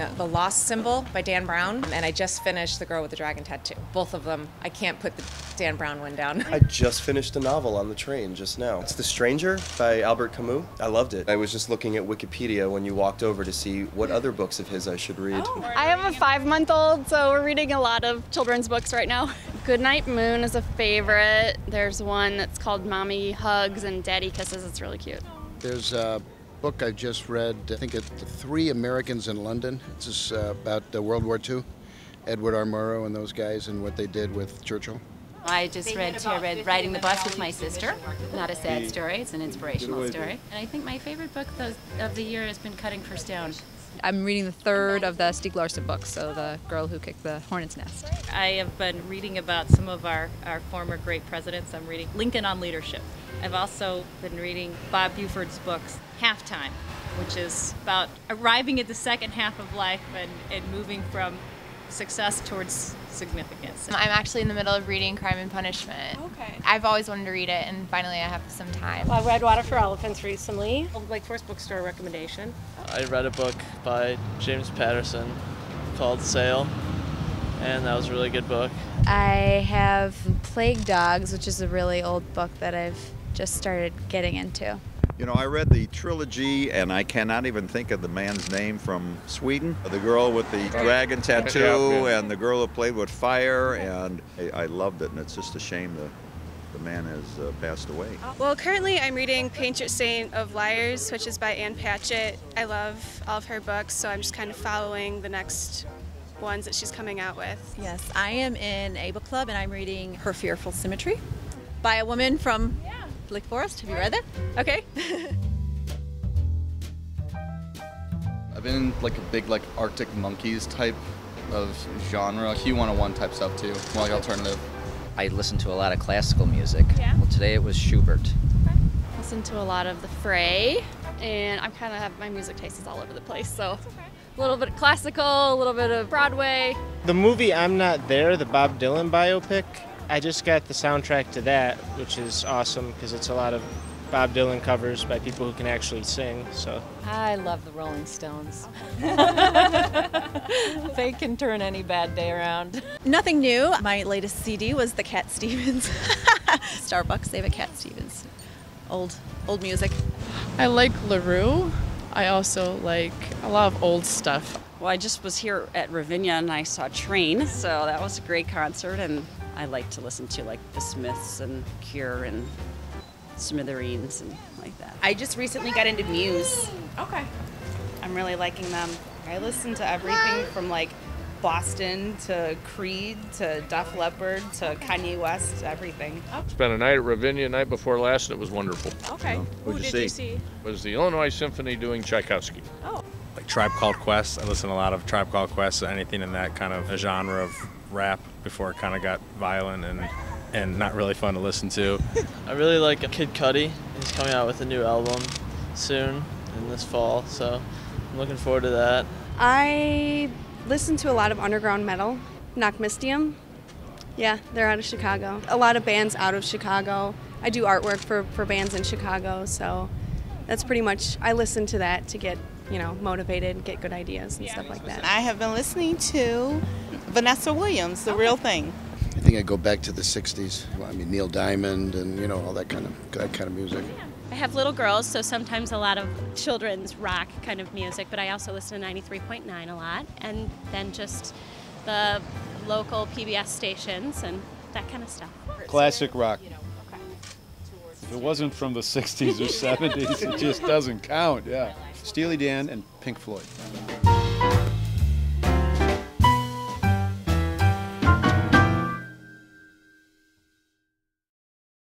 Uh, the Lost Symbol by Dan Brown, and I just finished The Girl with the Dragon Tattoo. Both of them. I can't put the Dan Brown one down. I just finished a novel on the train just now. It's The Stranger by Albert Camus. I loved it. I was just looking at Wikipedia when you walked over to see what other books of his I should read. Oh, I have a five month old, so we're reading a lot of children's books right now. Goodnight Moon is a favorite. There's one that's called Mommy Hugs and Daddy Kisses. It's really cute. There's a book I just read, I think it's Three Americans in London. It's just, uh, about uh, World War II, Edward R. Murrow and those guys and what they did with Churchill. I just read, I read Riding the Bus with My Sister. Not a sad story, it's an inspirational story. And I think my favorite book of the- of the year has been Cutting for Stone. I'm reading the third of the Stieg Larsson books, so the girl who kicked the hornet's nest. I have been reading about some of our, our former great presidents. I'm reading Lincoln on Leadership. I've also been reading Bob Buford's books, Halftime, which is about arriving at the second half of life and, and moving from success towards significance. I'm actually in the middle of reading Crime and Punishment. Okay. I've always wanted to read it, and finally I have some time. Well, I read Water for Elephants recently. Like first bookstore recommendation. I read a book by James Patterson called Sail, and that was a really good book. I have Plague Dogs, which is a really old book that I've just started getting into. You know, I read the trilogy, and I cannot even think of the man's name from Sweden. The girl with the dragon tattoo, Yeah, yeah. and the girl who played with fire, and I, I loved it. And it's just a shame the the man has uh, passed away. Well, currently I'm reading Patron Saint of Liars, which is by Ann Patchett. I love all of her books, so I'm just kind of following the next ones that she's coming out with. Yes, I am in a book club and I'm reading Her Fearful Symmetry by a woman from Lake Forest. Have you read that? Okay. I've been in like a big like Arctic Monkeys type of genre, Q101 type stuff too, more like alternative. I listen to a lot of classical music. Yeah. Well, today it was Schubert. Listen to a lot of The Fray, and I'm kind of have my music tastes is all over the place. So a little bit of classical, a little bit of Broadway. The movie I'm Not There, the Bob Dylan biopic, I just got the soundtrack to that, which is awesome because it's a lot of Bob Dylan covers by people who can actually sing. So I love the Rolling Stones. they can turn any bad day around. Nothing new. My latest CD was the Cat Stevens. Starbucks, they have a Cat Stevens. Old, old music. I like LaRue. I also like a lot of old stuff. Well, I just was here at Ravinia and I saw Train, so that was a great concert. And I like to listen to like the Smiths and Cure and Smithereens and like that. I just recently got into Muse. Okay. I'm really liking them. I listen to everything from like Boston to Creed to Def Leppard to Kanye West, everything. Oh. Spent a night at Ravinia night before last, and it was wonderful. Okay. Who Who'd you did you see? see? It was the Illinois Symphony doing Tchaikovsky. Oh. Like Tribe Called Quest. I listen to a lot of Tribe Called Quest, anything in that kind of a genre of rap before it kind of got violent and and not really fun to listen to. I really like Kid Cudi. He's coming out with a new album soon in this fall, so I'm looking forward to that. I listen to a lot of underground metal, Knockmistium. Yeah, they're out of Chicago. A lot of bands out of Chicago. I do artwork for, for bands in Chicago, so that's pretty much, I listen to that to get, you know, motivated, get good ideas and stuff like that. I have been listening to Vanessa Williams, The Real Thing. I think I go back to the 60s. Well, I mean, Neil Diamond and, you know, all that kind of, that kind of music. I have little girls, so sometimes a lot of children's rock kind of music, but I also listen to 93.9 a lot, and then just the local PBS stations and that kind of stuff. Classic rock. If it wasn't from the 60s or 70s, it just doesn't count, yeah. Steely Dan and Pink Floyd.